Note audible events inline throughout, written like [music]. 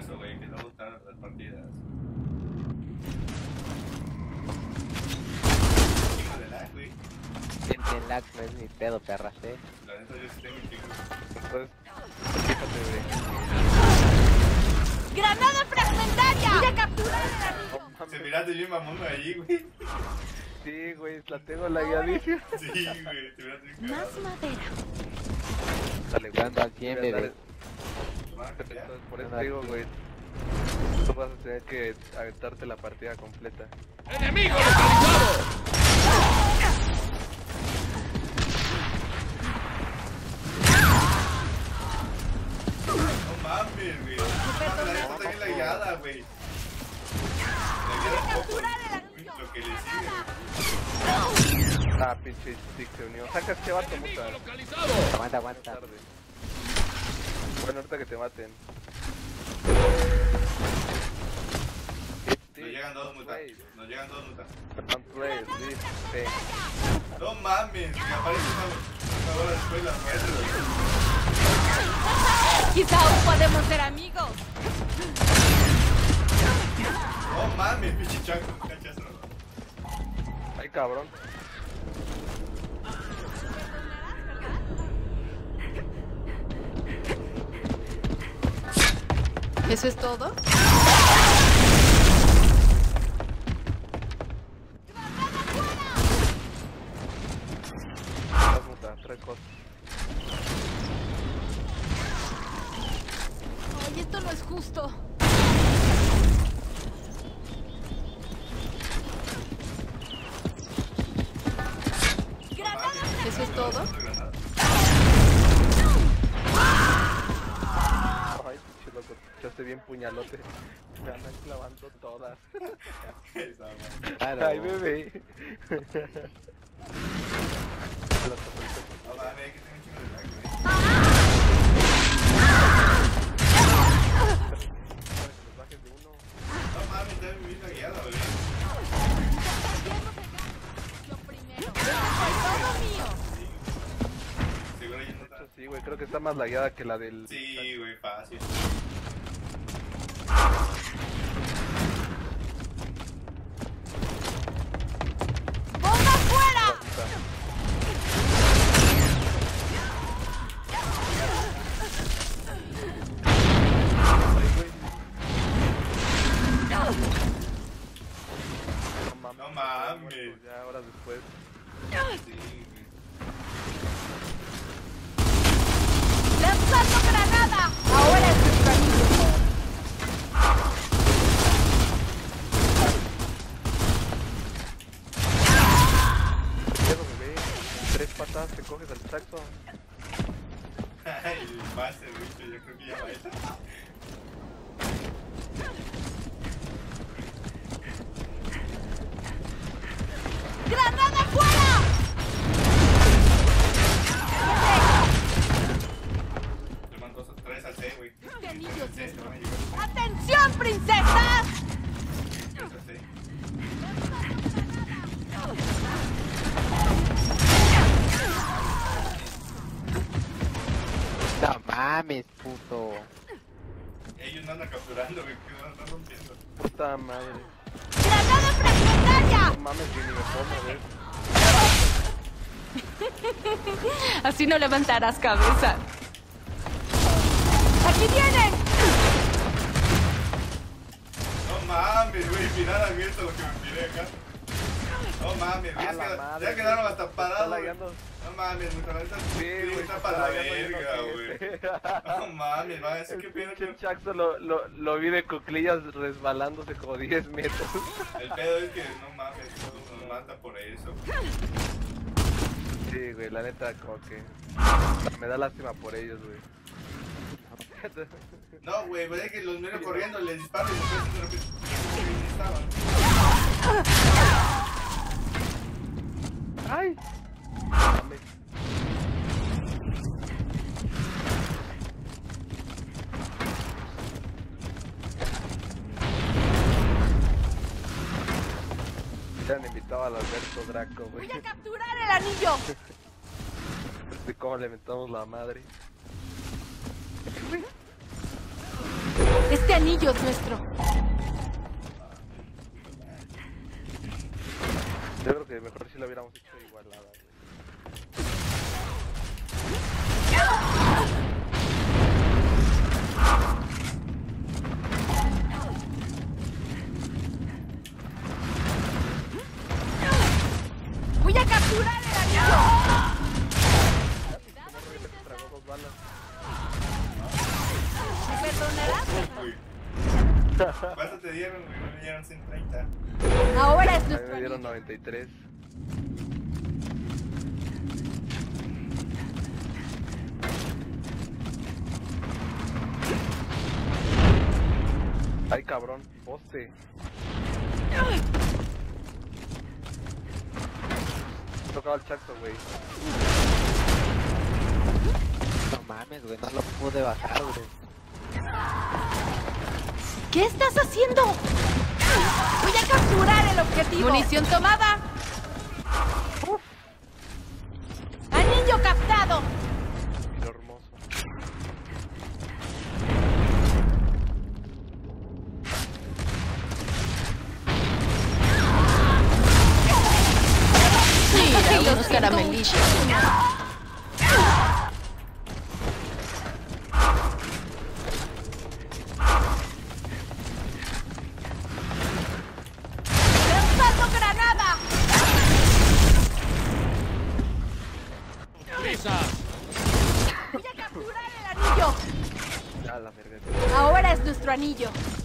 caso, güey, que no gustaron las partidas. Hijo de lag, güey. Siente lag, no es mi pedo, perras, eh. La neta yo sí tengo un chingo. Entonces, fíjate, güey. ¡Granada fragmentaria! ¡Voy a capturar el No anillo! Se miraste bien mamón allí, güey. Sí, güey, la tengo la guiadísima. Sí, güey, te miraste bien Más madera. Dale, güey. Al 100, Voy a bebé. Entonces, por eso te digo, güey. Tú vas a tener que aventarte la partida completa. ¡Enemigo localizado! No mames, güey. No, la neta está bien lagueada, güey. Lagueada un poco. Capturar el anillo. Lo que le sigue, güey. Ah, pinche stick se unió. Saca este vato, ¡Enemigo muta. localizado! Aguanta, aguanta. Tarde. Bueno, ahorita que te maten. Nos llegan dos mutas. Nos llegan dos mutas. Don't play. No mames, me aparece una, una hora después la. Quizá aún podemos ser amigos. No mames, pinche chaco, cachas. Ay, cabrón. ¿Eso es todo? Ay, esto no es justo. Primero. Todo mío. Seguro ya no está. Sí, güey, creo que está más lagueada que la del... Sí, güey, fácil. ¡Bomba fuera! No mames, puto. Ellos no andan capturando, güey, que no están rompiendo. Puta madre. ¡Granada fragmentaria! No mames, que ni me puedo mover. Así no levantarás cabeza. ¡Aquí vienen! No mames, güey, mirar abierto lo que me miré acá. No mames, güey, ya, quedaron hasta parados. No mames, nuestra neta Sí, está para la verga, güey. [laughs] No mames, va El que pedo que... Chaxo lo, lo, lo vi de cuclillas resbalándose como 10 metros. [laughs] El pedo es que no mames, nos mata por eso. Sí, güey, la neta, como que me da lástima por ellos, güey. [laughs] No, güey, güey, es que los miro corriendo, les disparo y después de. ¿Dónde estaban? Te han invitado al Alberto Draco, güey. ¡Voy a capturar el anillo! [laughs] De cómo le metamos la madre. Este anillo es nuestro. Yo creo que mejor si lo hubiéramos hecho igualada, 30. Ahora es nuestro. me dieron 93. Ay, cabrón, poste. Me tocaba el chaco, güey. No mames, güey, no lo pude bajar, güey. ¿Qué estás haciendo? Voy a capturar el objetivo. Munición tomada. Anillo.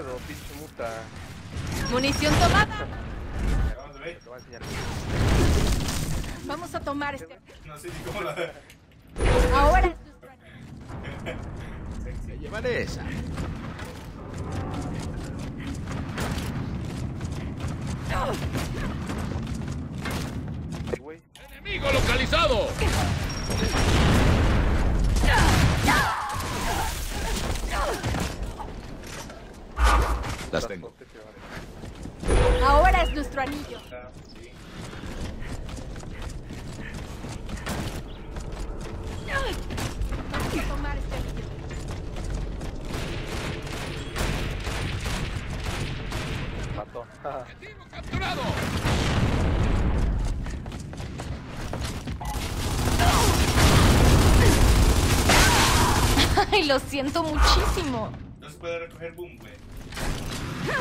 Miedo, pinche muta. Munición tomada. Acabamos de ver. Te voy a enseñar. Vamos a tomar este. No sé ni cómo la. Ahora es llevaré esa. ¡Enemigo localizado! Las tengo. Ahora es nuestro anillo. Sí. Vamos a tomar este anillo. Mató. ¡Objetivo capturado! Ay, lo siento muchísimo. No se puede recoger boom, güey. Ya.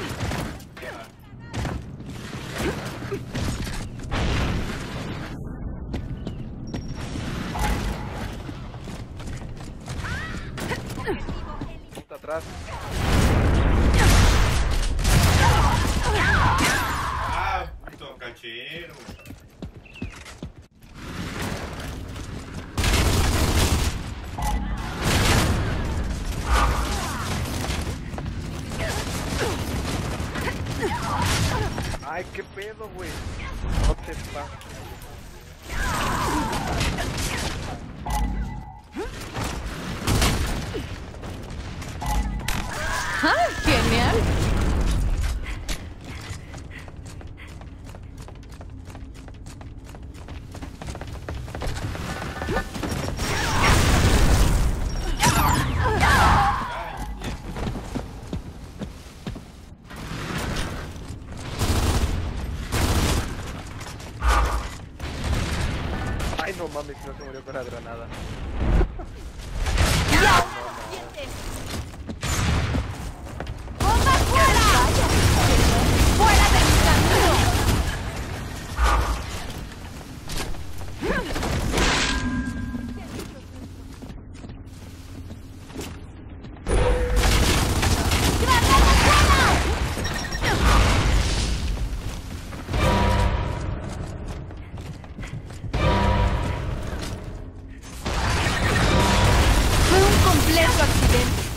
[laughs]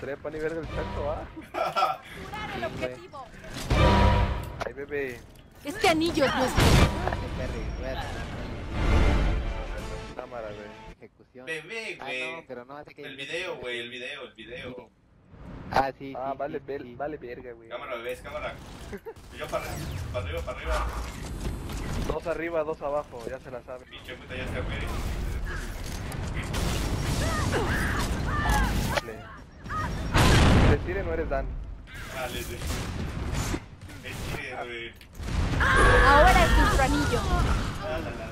trepan y verga el chaco, ¿ah? A ganar. Cámara, güey. Ejecución. Bebé, Ah, güey. no, pero no hace que. El video, güey, el video, el video. Ah, sí. Ah, sí, vale, sí, ver- sí. vale verga, güey. Cámara, bebés, cámara. Yo para, para arriba, para arriba. Dos arriba, dos abajo, ya se la sabe. Pinche puta, ya se. Dale. ¿Eres Tire no eres Dan? Dale, sí. Es que, güey. Nuestro anillo. La, la, la, la,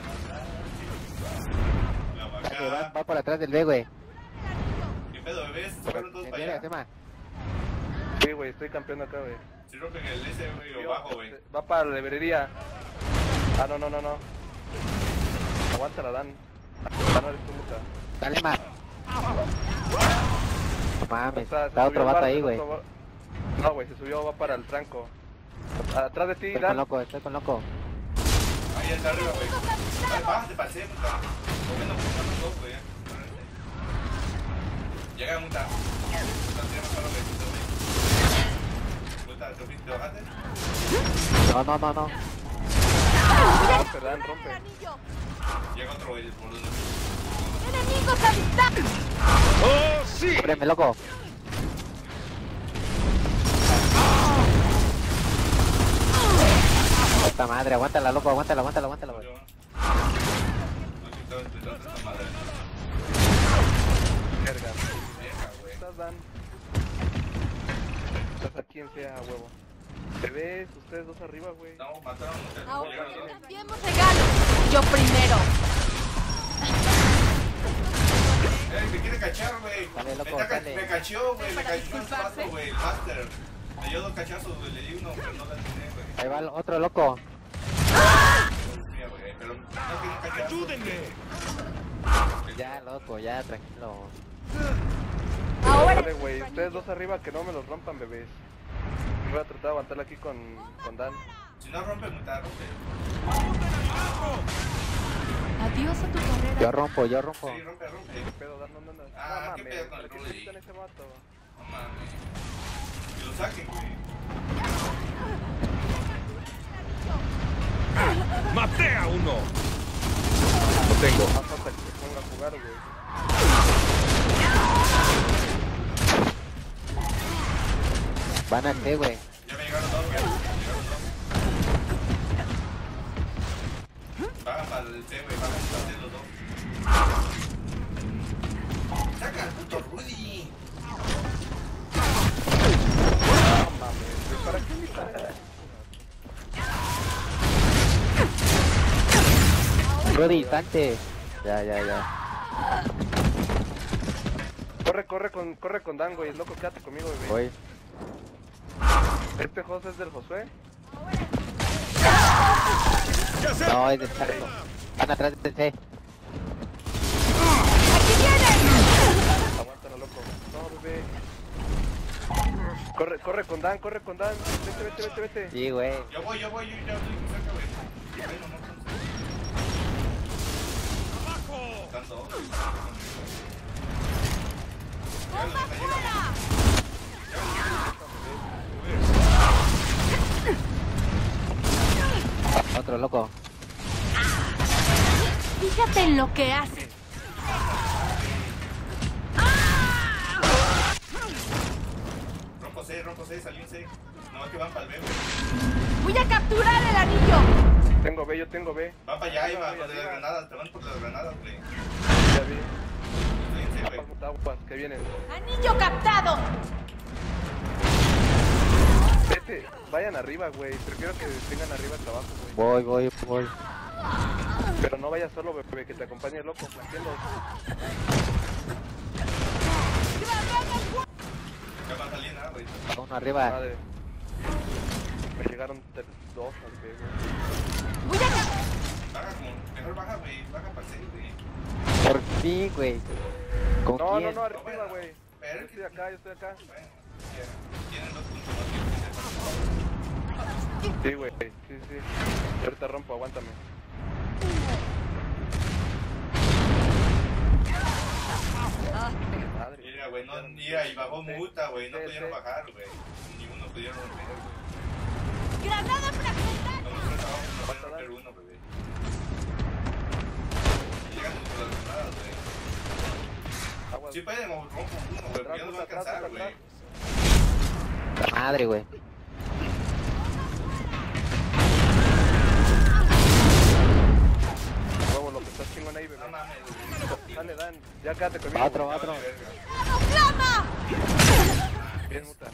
la. La Dale, va, va por atrás del B, güey. ¿Qué pedo, bebés? Se fueron todos para allá. Sema. Sí, güey, estoy campeón acá, güey. Si rompen el S, güey, o bajo, güey. Va para la librería. Ah, no, no, no, no. Aguanta la Dan. Ah, no eres tú, Luca. Dale más. No mames. Está- Está otro vato ahí, güey. otro. No, güey, se subió, va para el tranco. Atrás de ti, Estoy con Dan. loco, estoy con loco. Ahí está arriba, güey. Ay, Bájate, pasé, puta. Bueno, estamos dos, güey. Llega, muta. Puta, tienes para besito, güey. Puta, ¿te fuiste, te bajaste? No, no, no, no. Rompe, Dan, El rompe. Llega otro, güey, por. Enemigos a distancia. ¡Oh, sí! Loco. Puta madre, aguántala, loco, aguántala, aguántala, aguántala. Verga. Güey. Estás, Dan. Estás a quien sea, huevo. ¿Te ves? Ustedes dos arriba, güey. No, mataron. Ahora cambiemos regalos. Yo primero. Eh, me quiere cachar, güey. Dale, loco, Me, ca- dale. me cacheó, güey. Me cachó el pato, güey. El master. Le dio dos cachazos, güey. Le di uno, pero no la atiné, güey. Ahí va el otro loco. ¡Ayúdenme! Ya, loco, ya, tranquilo. Ahora güey. Ustedes dos arriba, que no me los rompan, bebés. Voy a tratar de aguantarla aquí con, con Dan. Si no rompe, muta, rompe. Adiós a tu carrera. Yo rompo, yo rompo. Sí, rompe, rompe. ¿Qué pedo, Dan? No, no, no. Ah, no qué mames. pedo con el. No mames. Saquen, güey. ¡Maté a uno! Lo tengo. Falta que se ponga a jugar, güey. Van al C, güey. Ya me llegaron dos, güey. Me llegaron dos. Bajan para el C, güey. Bajan para el los dos. Saca al puto Rudy. Mames, güey. ¿Para qué me Rudy, salte. Ya, ya, ya. Corre, corre con, corre con Dan, güey. Loco, quédate conmigo, bebé. Voy. Este José es del Josué. No, es de salto. Van atrás del C. ¡Aquí vienen! Aguántala, loco. Bebé. Corre, corre con Dan, corre con Dan. Vete, vete, vete, vete. Sí, güey. Yo voy, yo voy, yo ya estoy cerca, güey. ¡Abajo! Están dos. ¡Bomba fuera! Otro loco. Fíjate en lo que hace. C, salí un C. No, es que van para el B, güey. Voy a capturar el anillo. Tengo B, yo tengo B. Van para allá, va, Arriba, por las granadas. Te van por las granadas, güey. Ya vi. Estoy en C, güey. Aguas, aguas, que vienen. Anillo captado. Vete, vayan arriba, güey. Prefiero que tengan arriba el trabajo, güey. Voy, voy, voy. Pero no vayas solo, bebé, que te acompañe el loco, flanqueando. Uno arriba. Madre. Me llegaron dos al güey. Voy a Baja como, mejor baja, güey. Baja para C, güey. Por fin, güey. ¿Con No, no, quién? no, arriba, güey. Yo estoy acá, yo estoy acá. Tienen dos puntos Sí, güey, sí, sí. Ahorita rompo, aguántame. Madre. Mira, güey, no, mira, y bajó muta, güey, no pudieron bajar, güey. Ninguno pudieron romper, güey. ¡Granada fragmentada! Abajo nos van a romper uno, bebé. Llegan por las granadas, güey. Sí pueden, o rompo uno, güey, pero ya no va a alcanzar, güey. Madre, güey. Chingón ahí, bebé. No mames. Dale, Dan. Ya quédate conmigo. Otro, otro. ¡Flama! Bien, muta.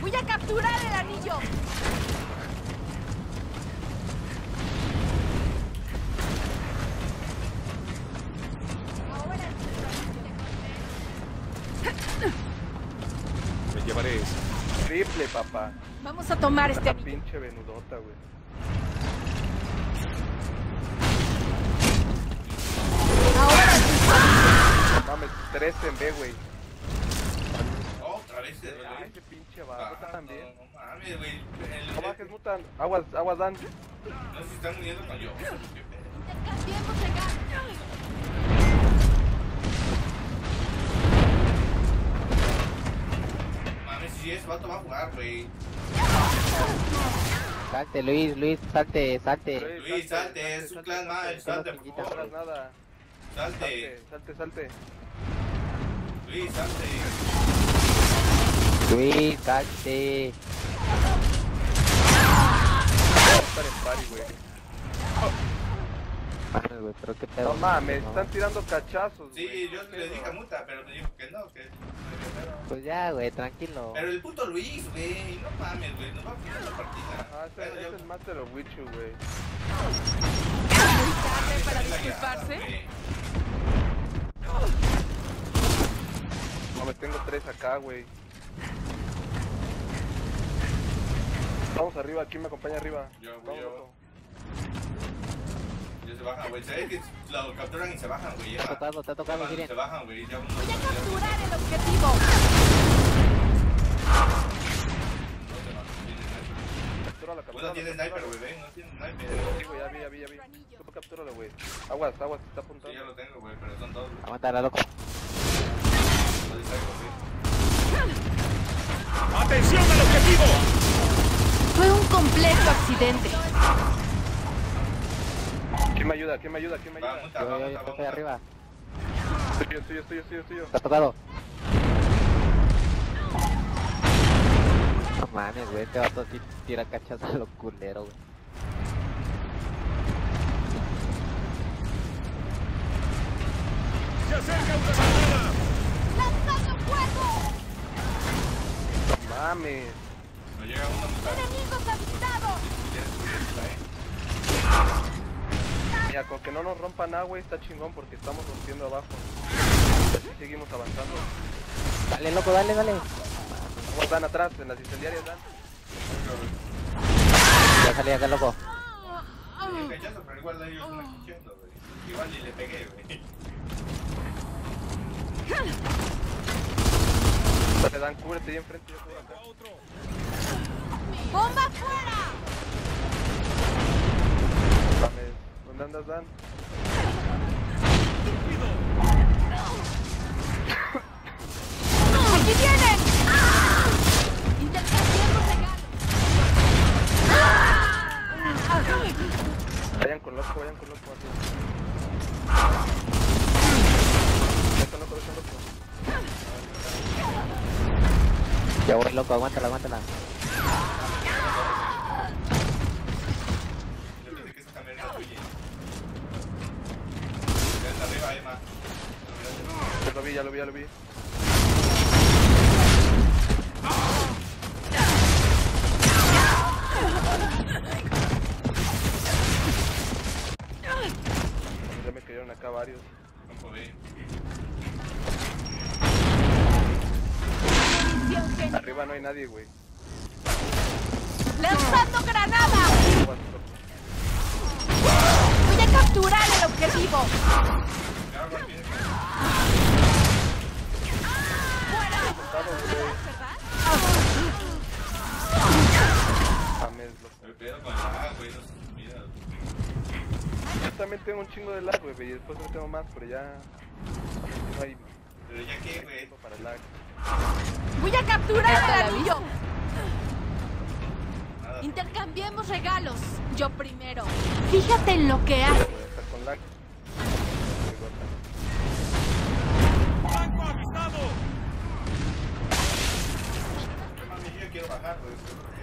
¡Voy a capturar el anillo! Me llevaré ese. Triple, papá. Vamos a tomar este Esta anillo. pinche venudota, güey. Ahora sí. No mames, 3 en B, güey. Otra vez se Ah, ese pinche vago Ah, también. No, no mames, güey. El- No bajes, mutan. Aguas, aguas, Dan. No si están uniendo con yo. Intercambiemos regalo. Si ese vato va a jugar, güey. Salte, Luis, Luis, salte, salte. Luis, salte, es un clan mal, salte, por No favor. nada. Salte, Salte, salte, salte. Luis, salte. Luis, salte. Vamos a estar en party, güey. Mames, güey, pero qué pedo. No mames, No. están tirando cachazos, Sí, yo le dije a Muta, pero me dijo que no, que... Pues ya, güey, tranquilo. Pero el puto Luis, güey, no mames, güey, nos va a quitar la partida. Ah, ese, ese ya- es el Master of Wichu, güey. Tarde para disculparse. No, me tengo tres acá, güey. Vamos arriba, ¿quién me acompaña arriba? Yo, Vamos, yo. Ya se bajan, güey, sabes que lo capturan y se bajan, güey, Te ha tocado, te ha tocado, Se bajan, güey, ya uno... Voy a ya- capturar el objetivo. Uno tiene sniper, güey, ven, no tiene sniper. Sí, güey, ya vi, ya vi, ya vi. Tú captúrala, güey. Aguas, aguas, está Sí, apuntando. ya lo tengo, güey, pero son dos, güey. Aguántala, loco. Distraigo, güey. ¡Atención al objetivo! Fue un completo accidente. ¿Quién me ayuda? ¿Quién me ayuda? ¿Quién me ayuda? Muta, Yo, va, yo, Muta, yo va, estoy Muta. arriba. Tuyo, tuyo, tuyo, tuyo, tuyo. ¿Te ha tocado? No mames, güey, este vato tira cachas a lo culero, güey. ¡Se acerca una granada! ¡Lanzando fuego! No mames. No llega uno. ¡Enemigos avistados! Mira, con que no nos rompan nada, güey, está chingón porque estamos rompiendo abajo. Así seguimos avanzando. Dale, loco, dale, dale. Aguas, Dan atrás, en las incendiarias, Dan. Ya salí acá, loco. Un cachazo, pero igual ellos están escuchando, güey. Igual ni le pegué, güey. Dale, Dan, cúbrete ahí enfrente, yo acá. ¡Bomba fuera! ¿Dónde andas, Dan? ¡Aquí! Intercambiemos regalo. Vayan con loco, vayan con loco. Vayan loco, loco. Ya voy, loco, aguántala, aguántala. Yo pensé que esa también era tuya. Ven arriba, Emma. Ya lo vi, ya lo vi, ya lo vi. Ya me cayeron acá varios. Misión genial. Arriba no hay nadie, güey. ¡Lanzando granada! Voy a capturar el objetivo. Pedo con la A, güey, no se mira. Yo también tengo un chingo de lag, güey, y después no tengo más, pero ya... No hay Pero ya qué, güey. para el lag. Voy a capturar ¿Hasta al anillo. Intercambiemos regalos. Yo primero. Fíjate en lo que hace. Lag. ¡Blanco avistado! Yo quiero bajar, güey.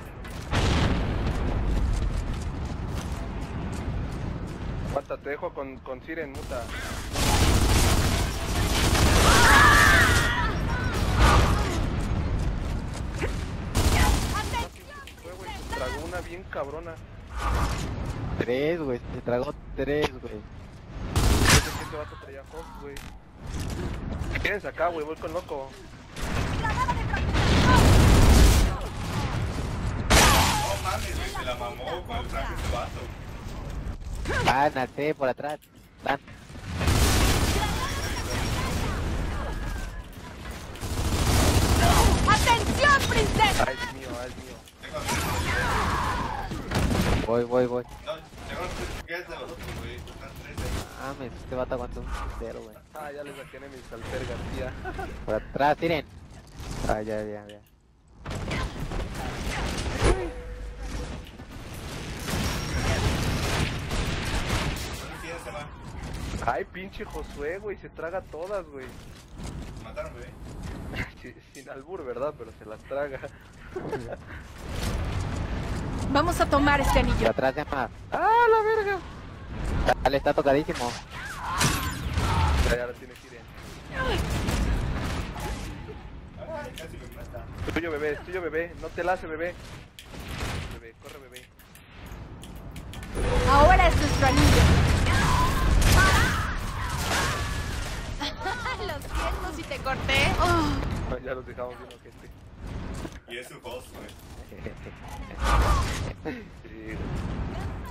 Aguanta, te dejo con, con Siren, muta. Se tragó una bien cabrona. Tres, güey. Se tragó tres, güey. Ese vato traía Hawk, güey. Quédense acá, güey, voy con loco. No mames, güey, se la mamó con el traje ese vato. Van al C por atrás. Van. ¡Atención, princesa! Ah, es mío, ah, es mío. Tengo Voy, voy, voy. No, tengo ¿qué es de los otros, güey? Están tres ahí. Mames, este vato aguantó un cero, güey. Ah, ya les saqué mis Alter García. Por atrás, tiren. Ah, ya, ya, ya. Ay, pinche Josué, güey, se traga todas, güey. Mataron, güey. [laughs] Sin albur, ¿verdad? Pero se las traga. [laughs] Vamos a tomar este anillo. atrás se llama. ¡Ah, la verga! Dale, está tocadísimo. Ya, ya la tiene Siren. Ay, casi me mata. Tuyo, bebé, es tuyo, bebé. No te la hace, bebé. Bebé, corre, bebé. Ahora es nuestro anillo. Lo siento si te corté. Oh, Ya los dejamos bien, gente. Y es su host, güey. [laughs] Sí,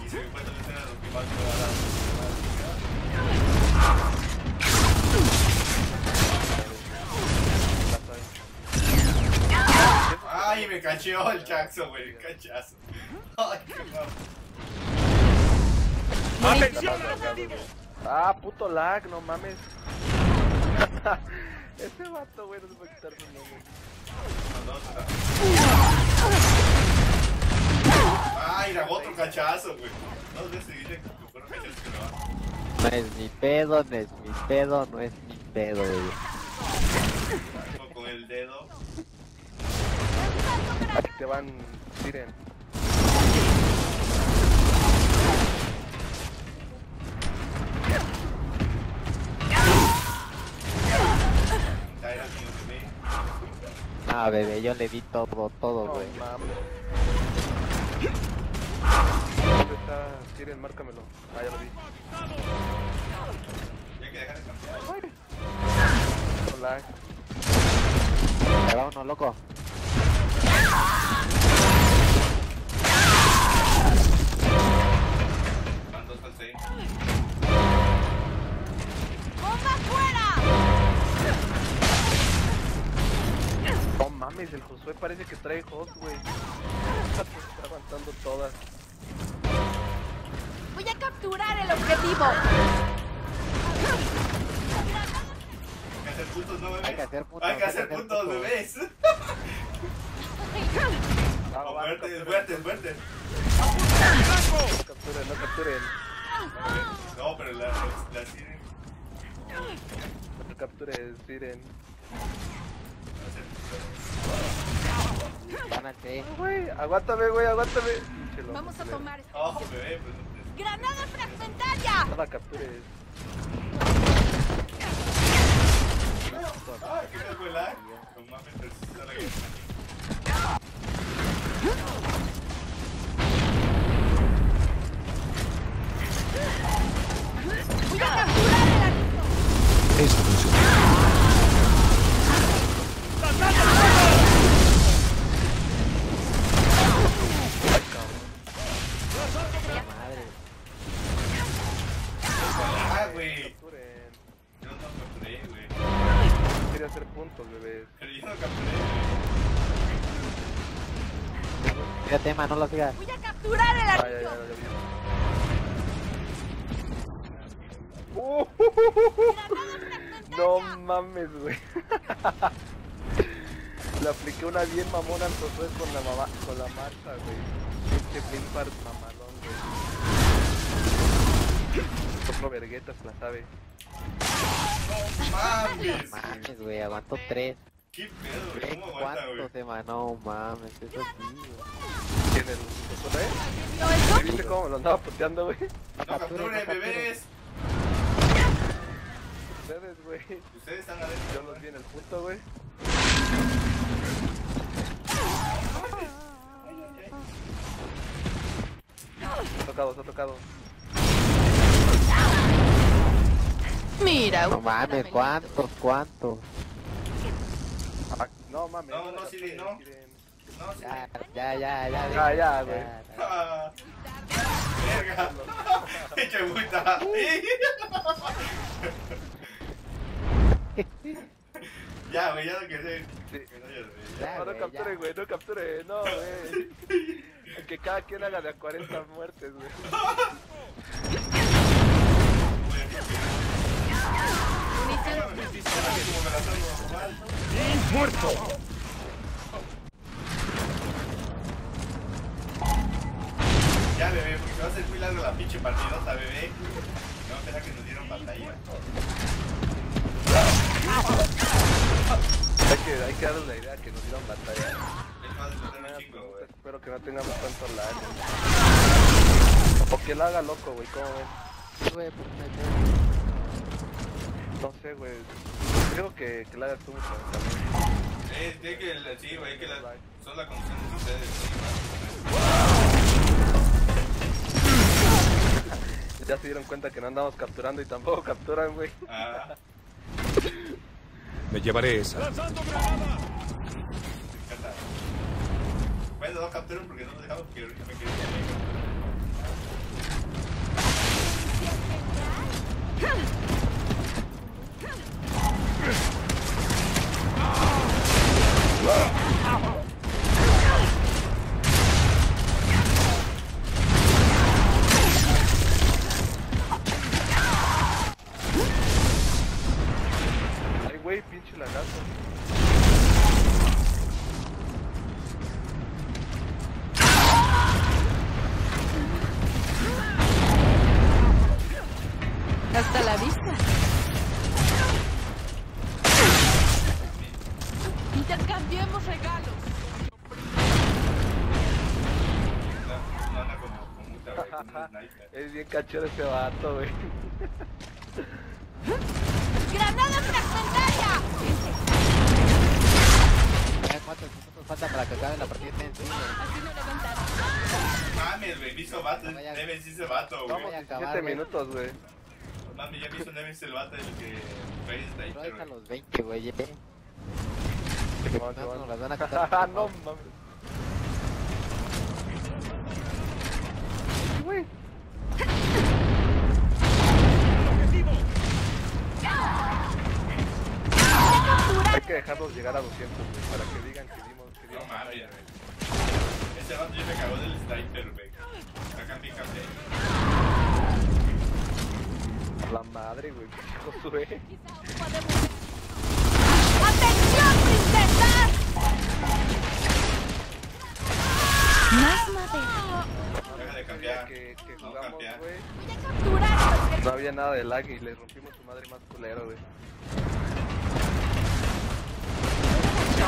Y se me cuenta la escena de los primates que van a Ay, me cacheó el Jackson, güey, el cachazo. Ay, qué guapo. ¡Atención! Ah, puto lag, no mames. [laughs] Ese vato, güey, no se puede quitar su nombre. Ay, era otro cachazo, güey. Dos veces dije que fueron cachazos que no van. No es mi pedo, no es mi pedo, no es mi pedo, güey. Con el dedo. Ahí te van, Siren. Ah, bebé, yo le di todo, todo, No güey. ¿Dónde está Siren? Márcamelo. Ah, ya lo vi. Ya hay que dejar de lag. Ahí va uno, loco. Van dos al seis. ¡Bomba fuera! Mames, el Josué parece que trae hot, güey. Está aguantando todas. Voy a capturar el objetivo. Hay que hacer puntos, no bebés. Hay que hacer puntos, Hay que hacer puntos, bebés. No fuertes, capturen, fuertes, fuertes. No capturen, no capturen. No, pero la, la Siren. No capturen, Siren. C. Güey, aguántame, güey, aguántame. Vamos a tomar Oh, bebé, pues no. ¡Granada fragmentaria! No la captures. Ay, ¿qué tal fue lag? No mames, está la guerra. ¡Voy a capturar el anillo! Madre. Tema, no lo sigas. ¡Voy a capturar el Ah, ya, ya vi. Uh, no mames, güey. [laughs] Le apliqué una bien mamona al Josué con la mamá, con la marcha, güey. Pinche mamalón, güey. Otro verguetas la sabe. No mames. Mames, güey, aguanto tres. ¿Qué pedo, güey? ¿Cómo aguanta, güey? ¿Cuántos ma- No mames, eso sí, güey. ¿Quién el Josué? ¿No? ¿Viste cómo lo andaba puteando, güey? No capturen, bebés. Ustedes, güey. Ustedes están adentro. Yo los vi en el punto, güey. Tocado, se ha tocado. Mira, No mames, ¿cuántos? ¿Cuántos? Ah, no mames. No, no, la sí, no. No, sí. Ya, ya, ya, ya. Ya, ya, güey. Ah, Verga. [laughs] ¡Qué puta! [laughs] Ya, güey, ya lo que sé. Sí. Ya, No, capture, güey, no capture, no, güey. [laughs] Que cada quien haga de a 40 muertes, güey. ¡Muerto! Ya, bebé, porque va a ser muy largo la pinche partidota, bebé. No, espera que nos dieron batalla. Hay que, hay que darles la idea que nos dieron batalla. Espero que no tengamos tanto lag. O que la haga loco, güey, ¿cómo ven? Güey, pues, me- No sé, güey. Creo que, que la hagas tú mucho. Eh, tiene que, la- sí, güey, que la, son la condición de ustedes. [laughs] Ya se dieron cuenta que no andamos capturando y tampoco capturan, güey. Ah, Me llevaré esa. Me. Bueno, no capturen porque no nos dejamos que ahorita me quede Ay, güey, pinche lagazo. Bien cachero ese vato, güey. ¡Granada fragmentaria! Ya, ¿Cuántos minutos faltan para que acabe la partida en sí, güey? No. Mames, güey, me hizo vato. Neves hizo vato, güey. Vamos Voy a 17 acabar, güey. minutos, güey. Mami, ya me hizo Neves el vato el que fue Pero ahí güey. los 20, güey. No, nos las van a [laughs] quitar. Ah, no mames. Güey. Dejarlos llegar a 200, güey, para que digan que dimos, que No dimos mames, batalla. güey. Ese vato ya me cagó del sniper, güey. Acá mi café. La madre, güey, Josué. Podemos... ¡Atención, princesas! Más madera. Deja de cambiar. que, que No jugamos, cambiar. güey, Voy a capturar a los que... no había nada de lag y le rompimos su madre más culero, güey.